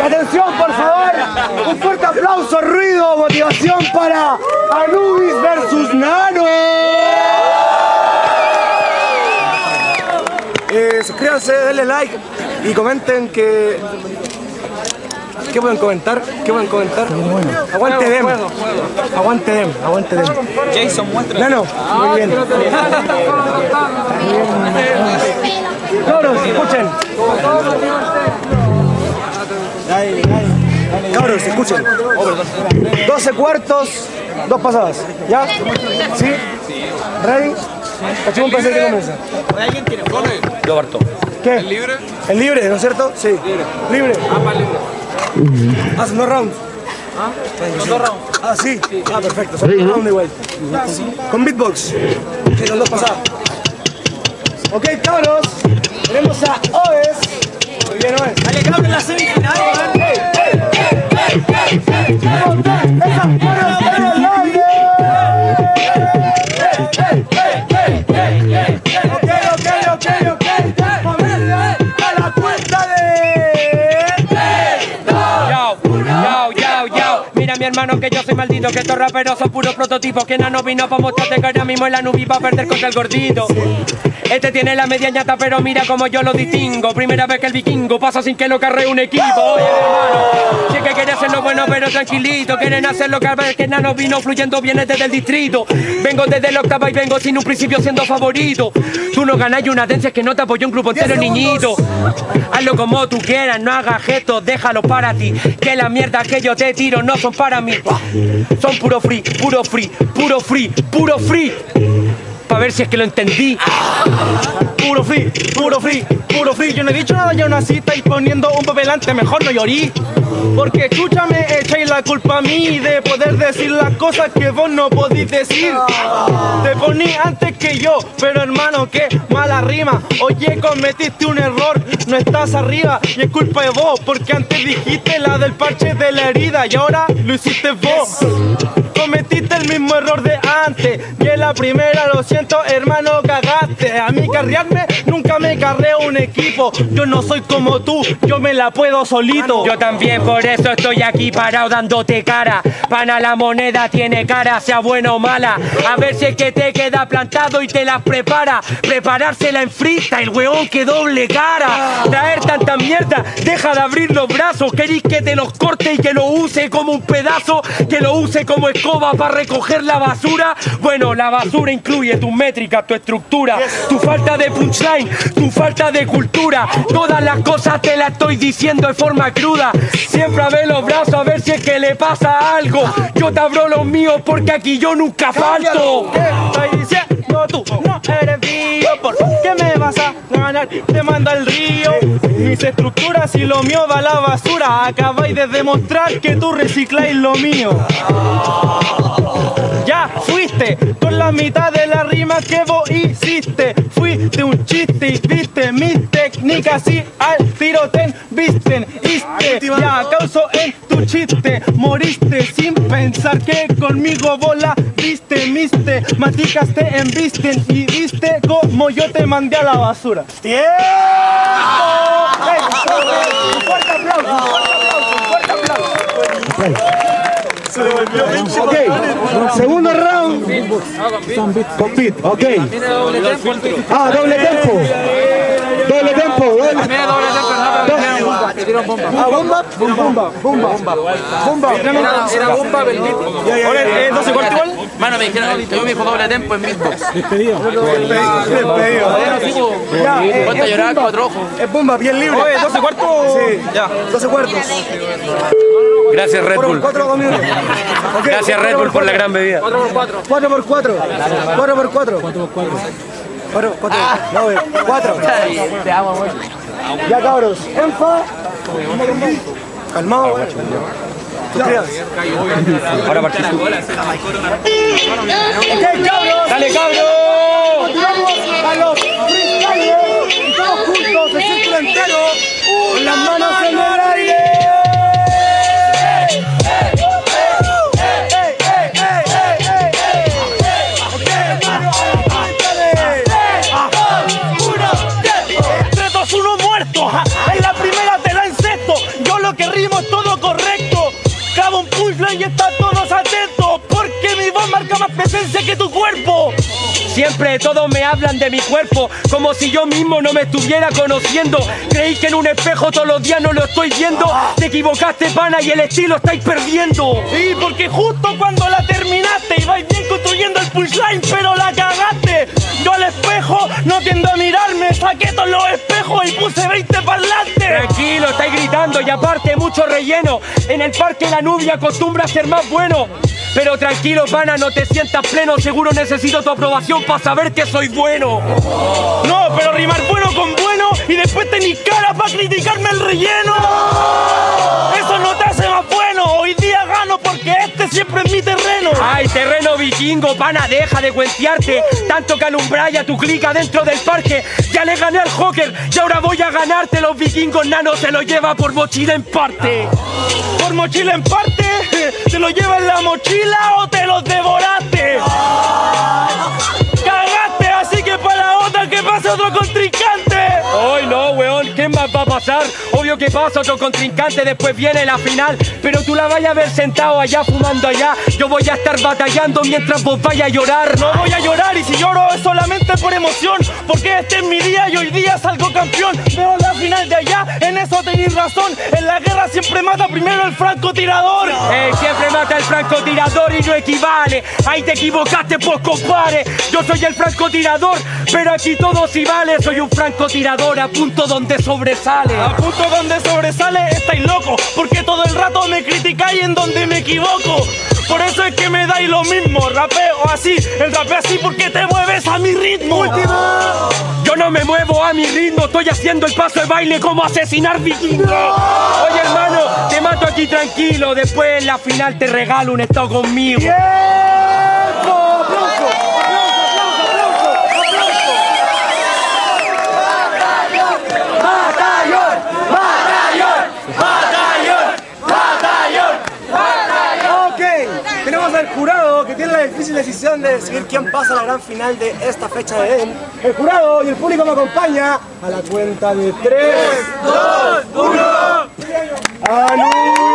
atención por favor. Un fuerte aplauso, ruido, motivación para Anubis versus Nano. Eh, suscríbanse, denle like y comenten que... ¿Qué pueden comentar? ¿Qué pueden comentar? Aguante Dem. Aguante Dem, aguante Dem. Jason, muestra. Nano, muy bien. Escuchen. Cabros, escuchen. 12 cuartos, dos pasadas. ¿Ya? ¿Sí? ¿Ready? Cachimón para hacer que comienza. ¿Alguien tiene Yo parto. ¿Qué? ¿El libre? El libre, ¿no es cierto? Sí. Libre. Libre. Ah, para libre. Hacen dos rounds. Los dos rounds. Ah, sí. Ah, perfecto. Son dos rounds igual. Con beatbox. Sí, son dos pasadas. Ok, cabros. Tenemos a Oves. Muy bien, Oves. Dale, cabrón, la semifinal, weón. ¡Esas hermano que yo soy maldito, que estos raperos son puros prototipos, que nano vino pa' mostrarte que ahora mismo en la nubi va a perder contra el gordito. Este tiene la media ñata, pero mira como yo lo distingo. Primera vez que el vikingo pasa sin que lo carre un equipo. Oye, hermano, que quiere hacerlo bueno, pero tranquilito. Quieren hacerlo cada vez que nano vino fluyendo viene desde el distrito. Vengo desde el octava y vengo sin un principio siendo favorito. Tú no ganas y una tencia es que no te apoyó un grupo entero, niñito. Hazlo como tú quieras, no hagas gestos, déjalo para ti. Que la mierda que yo te tiro no son para Son puro free, puro free, puro free, puro free. Pa' ver si es que lo entendí. Puro free, puro free, puro free. Yo no he dicho nada, yo nací, estáis poniendo un papelante, mejor no llorí. Porque chucha me echáis la culpa a mí de poder decir las cosas que vos no podís decir. Te poní antes que yo, pero hermano, qué mala rima. Oye, cometiste un error, no estás arriba y es culpa de vos, porque antes dijiste la del parche de la herida y ahora lo hiciste vos. Cometiste el mismo error de antes y en la primera lo siento hermano cagaste A mí nunca me carreo un equipo Yo no soy como tú, yo me la puedo solito Yo también por eso estoy aquí parado dándote cara. Pana la moneda tiene cara, sea buena o mala. A ver si es que te queda plantado y te las prepara. Preparársela en freestyle, weón, que doble cara. Traer tanta mierda, deja de abrir los brazos. Queréis que te los corte y que lo use como un pedazo, que lo use como escoba para recoger la basura. Bueno, la basura incluye tu métrica, tu estructura, tu falta de punchline, tu falta de cultura. Todas las cosas te las estoy diciendo de forma cruda. Siempre abre los brazos a ver si es que le pasa algo. Yo te abro los míos porque aquí yo nunca falto. ¿Qué estoy diciendo tú? No eres mío, ¿por qué me vas a ganar? Te mando al río Mis estructuras y lo mío va a la basura Acabáis de demostrar que tú recicláis lo mío Ya fuiste con la mitad de la rima que vos hiciste Fuiste un chiste y viste mis técnicas y al tiro te visten Viste, ya causo en tu chiste Moriste sin pensar que conmigo bola viste, miste Maticaste en visten y viste como yo te mandé a la basura ¡Tiempo! ¡Ey, Un fuerte aplauso, un fuerte aplauso, un fuerte aplauso. Ok, segundo round. Con beat, ok. Ah, doble tempo. Doble tempo, doble Ah, bomba, bomba, bomba, bomba. Era bomba, pero. Eh, ¿12 cuarto igual? Mano, me dijeron, yo me dijo doble tempo en beatbox. Despedido. Ya, eh, Cuenta es llorar, bomba. cuatro ojos. Es bomba, bien libre. Oye, 12 cuartos. Sí, Ya. 12 cuartos. Gracias Red Bull. Gracias Red Bull por la gran bebida. 4 por 4. 4 por 4. 4 por 4. 4 por 4. 4, 4. No, 4. Te amo, güey. Ya cabros. Enfa. Calmado, güey. Ahora. Ok, cabros. ¡Dale, cabro! Vamos a los freestylers. Todos juntos, el círculo entero. Con las manos en el aire. Y están todos atentos. Porque mi voz marca más presencia que tu cuerpo. Siempre todos me hablan de mi cuerpo como si yo mismo no me estuviera conociendo. Creí que en un espejo todos los días no lo estoy viendo. Te equivocaste, pana, y el estilo estáis perdiendo. Sí, porque justo cuando la terminaste ibais bien construyendo el punchline, pero la cagaste. Yo al espejo no tiendo a mirarme, saqué todos los espejos y puse 20 parlantes. Tranquilo, estáis gritando y aparte mucho relleno. En el parque la nubia acostumbra a ser más bueno. Pero tranquilo, pana, no te sientas pleno. Seguro necesito tu aprobación para saber que soy bueno. No, pero rimar bueno con bueno y después tenés cara para criticarme el relleno. Ay, terreno vikingo, pana, deja de cuentearte. Tanto que alumbráis a tu clica dentro del parque. Ya le gané al Joker y ahora voy a ganarte. Los vikingos nano se lo lleva por mochila en parte. Por mochila en parte, ¿te lo llevas en la mochila o te los devoraste? Cagaste, así que para la otra que pase otro contrincante. Ay, no, weón, ¿qué más va a pasar? Obvio que pasa otro contrincante, después viene la final. Pero tú la vayas a ver sentado allá, fumando allá. Yo voy a estar batallando mientras vos vayas a llorar. No voy a llorar y si lloro es solamente por emoción Porque este es mi día y hoy día salgo campeón Veo la final de allá, en eso tenéis razón En la guerra siempre mata primero el francotirador Eh, siempre mata el francotirador y no equivale. Ahí te equivocaste, pues compare. Yo soy el francotirador, pero aquí todo sí vale. Soy un francotirador a punto donde sobresale. A punto donde sobresale estáis locos Porque todo el rato me criticáis en donde me equivoco Por eso es que me dais lo mismo Rapeo así, el rapeo así porque te mueves a mi ritmo Yo no me muevo a mi ritmo, estoy haciendo el paso de baile como asesinar vikingos. Oye, hermano, te mato aquí tranquilo. Después en la final te regalo un estado conmigo. ¡Aplauso! ¡Aplauso, aplauso, aplauso! ¡Batallón! ¡Batallón! ¡Batallón! ¡Batallón! Ok, tenemos al jurado que tiene la difícil de decidir quién pasa a la gran final de esta fecha de Eden. El jurado y el público me acompaña a la cuenta de 3, 2, 1. ¡Anuncia!